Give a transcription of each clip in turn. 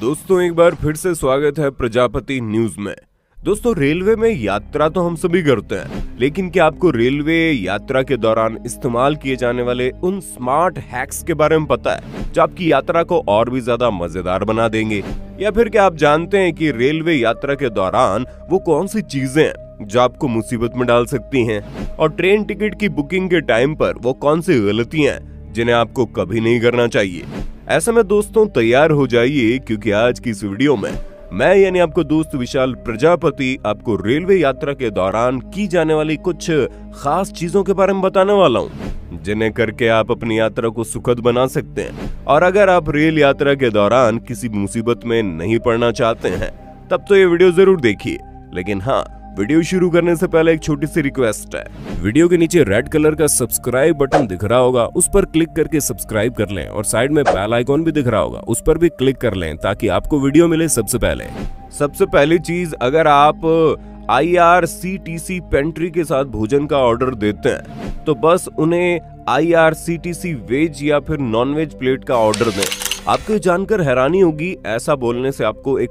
दोस्तों, एक बार फिर से स्वागत है प्रजापति न्यूज़ में। दोस्तों, रेलवे में यात्रा तो हम सभी करते हैं, लेकिन क्या आपको रेलवे यात्रा के दौरान इस्तेमाल किए जाने वाले उन स्मार्ट हैक्स के बारे में पता है, जो आपकी यात्रा को और भी ज़्यादा मज़ेदार बना देंगे? या फिर क्या आप जानते हैं कि रेलवे यात्रा के दौरान वो कौन सी चीज़ें जो आपको मुसीबत में डाल सकती हैं? और ट्रेन टिकट की बुकिंग के टाइम पर वो कौन सी गलतियाँ जिन्हें आपको कभी नहीं करना चाहिए? ऐसे में दोस्तों तैयार हो जाइए, क्योंकि आज की इस वीडियो में मैं यानी आपको दोस्त विशाल प्रजापति आपको रेलवे यात्रा के दौरान की जाने वाली कुछ खास चीज़ों के बारे में बताने वाला हूँ, जिन्हें करके आप अपनी यात्रा को सुखद बना सकते हैं। और अगर आप रेल यात्रा के दौरान किसी मुसीबत में नहीं पड़ना चाहते हैं, तब तो ये वीडियो ज़रूर देखिए। लेकिन हाँ वीडियो शुरू करने से पहले एक छोटी सी रिक्वेस्ट है। वीडियो के नीचे रेड कलर का सब्सक्राइब बटन दिख रहा होगा, उस पर क्लिक करके सब्सक्राइब कर लें और साइड में बेल आइकॉन भी दिख रहा होगा, उस पर भी क्लिक कर लें ताकि आपको वीडियो मिले सबसे पहले। सबसे पहली चीज़, अगर आप I R C T C pantry के साथ भोजन का ऑर्डर देते हैं तो बस उन्हें I R C T C veg या फिर नॉन वेज प्लेट का ऑर्डर दें। आपको जानकर हैरानी होगी, ऐसा बोलने से आपको एक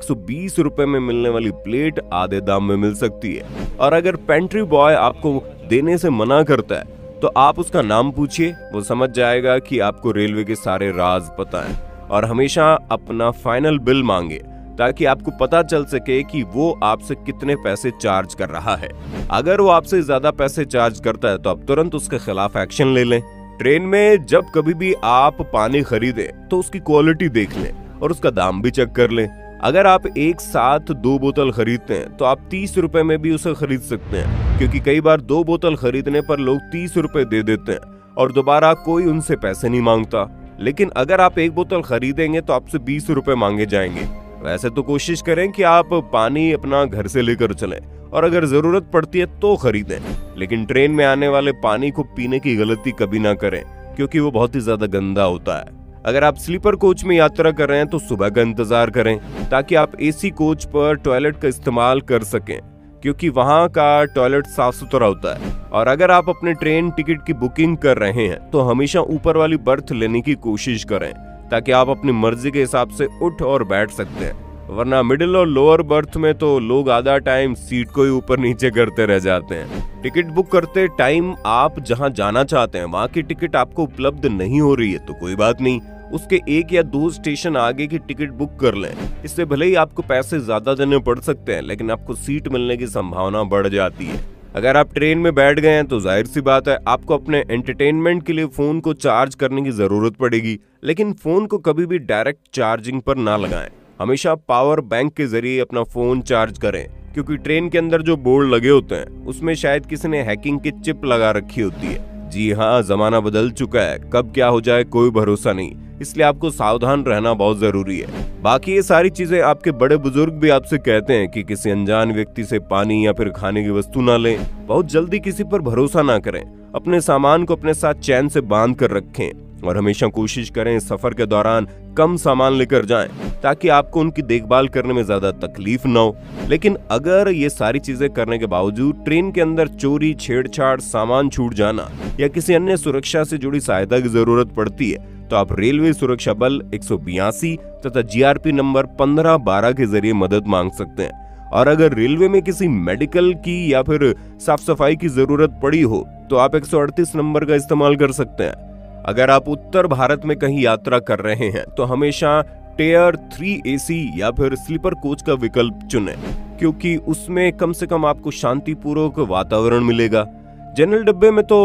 रुपए में मिलने वाली प्लेट आधे दाम में मिल सकती है। और अगर पेंट्री बॉय आपको देने से मना करता है तो आप उसका नाम पूछिए। वो समझ जाएगा कि आपको रेलवे के सारे राज पता है और हमेशा अपना फाइनल बिल मांगे, ताकि आपको पता चल सके कि वो आपसे कितने पैसे चार्ज कर रहा है। अगर वो आपसे ज़्यादा पैसे चार्ज करता है तो आप तुरंत उसके खिलाफ एक्शन ले लें। ट्रेन में जब कभी भी आप पानी खरीदे तो उसकी क्वालिटी देख लें और उसका दाम भी चेक कर लें। अगर आप एक साथ दो बोतल खरीदते हैं तो आप तीस रुपए में भी उसे खरीद सकते हैं, क्योंकि कई बार दो बोतल खरीदने पर लोग तीस रुपए दे देते हैं और दोबारा कोई उनसे पैसे नहीं माँगता। लेकिन अगर आप एक बोतल खरीदेंगे तो आपसे बीस रुपए मांगे जाएँगे। वैसे तो कोशिश करें कि आप पानी अपना घर से लेकर चलें और अगर ज़रूरत पड़ती है तो खरीदें। लेकिन ट्रेन में आने वाले पानी को पीने की गलती कभी ना करें, क्योंकि वो बहुत ही ज़्यादा गंदा होता है। अगर आप स्लीपर कोच में यात्रा कर रहे हैं तो सुबह का इंतज़ार करें, ताकि आप एसी कोच पर टॉयलेट का इस्तेमाल कर सकें, क्योंकि वहाँ का टॉयलेट साफ़ सुथरा होता है। और अगर आप अपने ट्रेन टिकट की बुकिंग कर रहे हैं तो हमेशा ऊपर वाली बर्थ लेने की कोशिश करें, ताकि आप अपनी मर्ज़ी के हिसाब से उठ और बैठ सकते हैं। वरना मिडिल और लोअर बर्थ में तो लोग आधा टाइम सीट को ही ऊपर नीचे करते रह जाते हैं। टिकट बुक करते टाइम आप जहाँ जाना चाहते हैं, वहाँ की टिकट आपको उपलब्ध नहीं हो रही है तो कोई बात नहीं। उसके एक या दो स्टेशन आगे की टिकट बुक कर लें। इससे भले ही आपको पैसे ज़्यादा देने पड़ सकते हैं, लेकिन आपको सीट मिलने की संभावना बढ़ जाती है। अगर आप ट्रेन में बैठ गए हैं तो ज़ाहिर सी बात है, आपको अपने एंटरटेनमेंट के लिए फ़ोन को चार्ज करने की ज़रूरत पड़ेगी। लेकिन फ़ोन को कभी भी डायरेक्ट चार्जिंग पर ना लगाएँ। हमेशा पावर बैंक के ज़रिए अपना फ़ोन चार्ज करें, क्योंकि ट्रेन के अंदर जो बोर्ड लगे होते हैं, उसमें शायद किसी ने हैकिंग की चिप लगा रखी होती है। जी हाँ जमाना बदल चुका है। कब क्या हो जाए, कोई भरोसा नहीं। इसलिए आपको सावधान रहना बहुत ज़रूरी है। बाकी ये सारी चीज़ें आपके बड़े बुज़ुर्ग भी आपसे कहते हैं कि किसी अनजान व्यक्ति से पानी या फिर खाने की वस्तु ना लें। बहुत जल्दी किसी पर भरोसा ना करें। अपने सामान को अपने साथ चैन से बाँध कर रखें और हमेशा कोशिश करें सफ़र के दौरान कम सामान लेकर जाएँ। ताकि आपको उनकी देखभाल करने में ज़्यादा तकलीफ़ न हो। लेकिन अगर ये सारी चीज़ें करने के बावजूद ट्रेन के अंदर चोरी, छेड़छाड़, सामान छूट जाना या किसी अन्य सुरक्षा से जुड़ी सहायता की ज़रूरत पड़ती है तो आप रेलवे सुरक्षा बल एक तथा जीआरपी नंबर 1512 के ज़रिए मदद मांग सकते हैं। और अगर रेलवे में किसी मेडिकल की या फिर साफ़ सफ़ाई की ज़रूरत पड़ी हो तो आप एक सौ अड़तीस नंबर का इस्तेमाल कर सकते हैं। अगर आप उत्तर भारत में कहीं यात्रा कर रहे हैं तो हमेशा टेयर थ्री एसी या फिर स्लीपर कोच का विकल्प चुनें, क्योंकि उसमें कम से कम आपको शांतिपूर्वक वातावरण मिलेगा। जनरल डब्बे में तो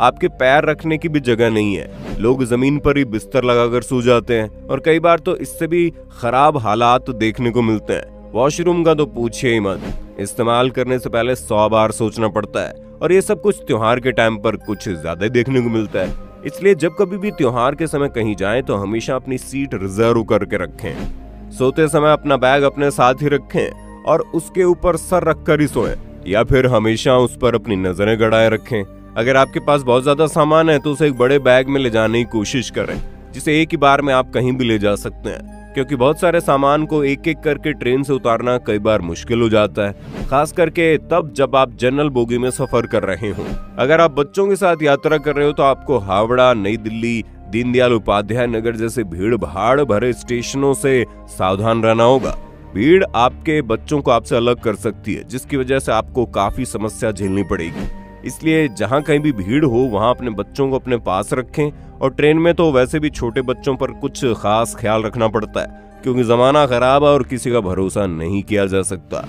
आपके पैर रखने की भी जगह नहीं है। लोग ज़मीन पर ही बिस्तर लगाकर सो जाते हैं और कई बार तो इससे भी खराब हालात देखने को मिलते हैं। वॉशरूम का तो पूछिए ही मत। इस्तेमाल करने से पहले सौ बार सोचना पड़ता है और ये सब कुछ त्योहार के टाइम पर कुछ ज़्यादा देखने को मिलता है। इसलिए जब कभी भी त्योहार के समय कहीं जाएँ तो हमेशा अपनी सीट रिज़र्व करके रखें। सोते समय अपना बैग अपने साथ ही रखें और उसके ऊपर सर रखकर ही सोएँ, या फिर हमेशा उस पर अपनी नज़रें गड़ाए रखें। अगर आपके पास बहुत ज़्यादा सामान है तो उसे एक बड़े बैग में ले जाने की कोशिश करें, जिसे एक ही बार में आप कहीं भी ले जा सकते हैं। क्योंकि बहुत सारे सामान को एक एक करके ट्रेन से उतारना कई बार मुश्किल हो जाता है, खास करके तब जब आप जनरल बोगी में सफ़र कर रहे हो। अगर आप बच्चों के साथ यात्रा कर रहे हो तो आपको हावड़ा, नई दिल्ली, दीनदयाल उपाध्याय नगर जैसे भीड़ भाड़ भरे स्टेशनों से सावधान रहना होगा। भीड़ आपके बच्चों को आपसे अलग कर सकती है, जिसकी वजह से आपको काफ़ी समस्या झेलनी पड़ेगी। इसलिए जहाँ कहीं भी भीड़ हो, वहाँ अपने बच्चों को अपने पास रखें और ट्रेन में तो वैसे भी छोटे बच्चों पर कुछ खास ख्याल रखना पड़ता है, क्योंकि जमाना खराब है और किसी का भरोसा नहीं किया जा सकता।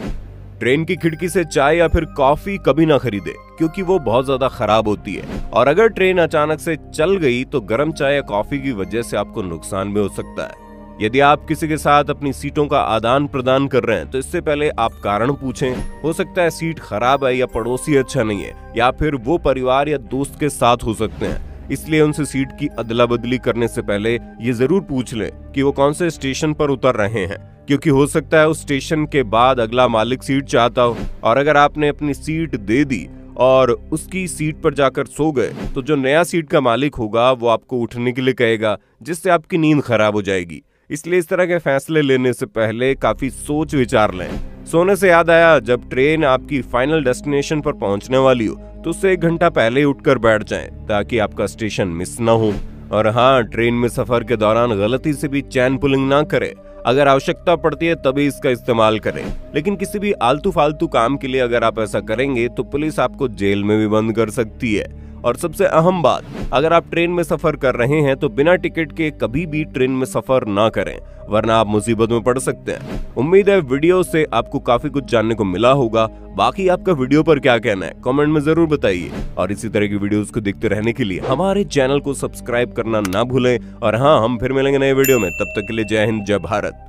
ट्रेन की खिड़की से चाय या फिर कॉफ़ी कभी ना खरीदे, क्योंकि वो बहुत ज़्यादा खराब होती है। और अगर ट्रेन अचानक से चल गई तो गर्म चाय या कॉफ़ी की वजह से आपको नुकसान भी हो सकता है। यदि आप किसी के साथ अपनी सीटों का आदान प्रदान कर रहे हैं तो इससे पहले आप कारण पूछें। हो सकता है सीट खराब है या पड़ोसी अच्छा नहीं है, या फिर वो परिवार या दोस्त के साथ हो सकते हैं। इसलिए उनसे सीट की अदला बदली करने से पहले ये ज़रूर पूछ लें कि वो कौन से स्टेशन पर उतर रहे हैं, क्योंकि हो सकता है उस स्टेशन के बाद अगला मालिक सीट चाहता हो, और अगर आपने अपनी सीट दे दी और उसकी सीट पर जाकर सो गए तो जो नया सीट का मालिक होगा, वो आपको उठने के लिए कहेगा, जिससे आपकी नींद खराब हो जाएगी। इसलिए इस तरह के फैसले लेने से पहले काफ़ी सोच विचार लें। सोने से याद आया, जब ट्रेन आपकी फाइनल डेस्टिनेशन पर पहुँचने वाली हो तो उससे एक घंटा पहले उठकर बैठ जाएँ, ताकि आपका स्टेशन मिस ना हो। और हाँ ट्रेन में सफ़र के दौरान गलती से भी चैन पुलिंग ना करें। अगर आवश्यकता पड़ती है, तभी इसका इस्तेमाल करें। लेकिन किसी भी आलतू फालतू काम के लिए अगर आप ऐसा करेंगे तो पुलिस आपको जेल में भी बंद कर सकती है। और सबसे अहम बात, अगर आप ट्रेन में सफ़र कर रहे हैं तो बिना टिकट के कभी भी ट्रेन में सफ़र ना करें, वरना आप मुसीबत में पड़ सकते हैं। उम्मीद है वीडियो से आपको काफ़ी कुछ जानने को मिला होगा। बाकी आपका वीडियो पर क्या कहना है, कमेंट में ज़रूर बताइए। और इसी तरह की वीडियोस को देखते रहने के लिए हमारे चैनल को सब्सक्राइब करना ना भूलें। और हाँ हम फिर मिलेंगे नए वीडियो में। तब तक के लिए जय हिंद, जय भारत।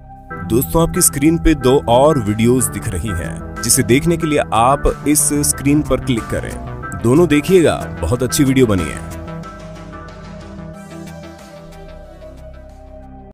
दोस्तों, आपकी स्क्रीन पे दो और वीडियोस दिख रही हैं, जिसे देखने के लिए आप इस स्क्रीन पर क्लिक करें। दोनों देखिएगा। बहुत अच्छी वीडियो बनी है।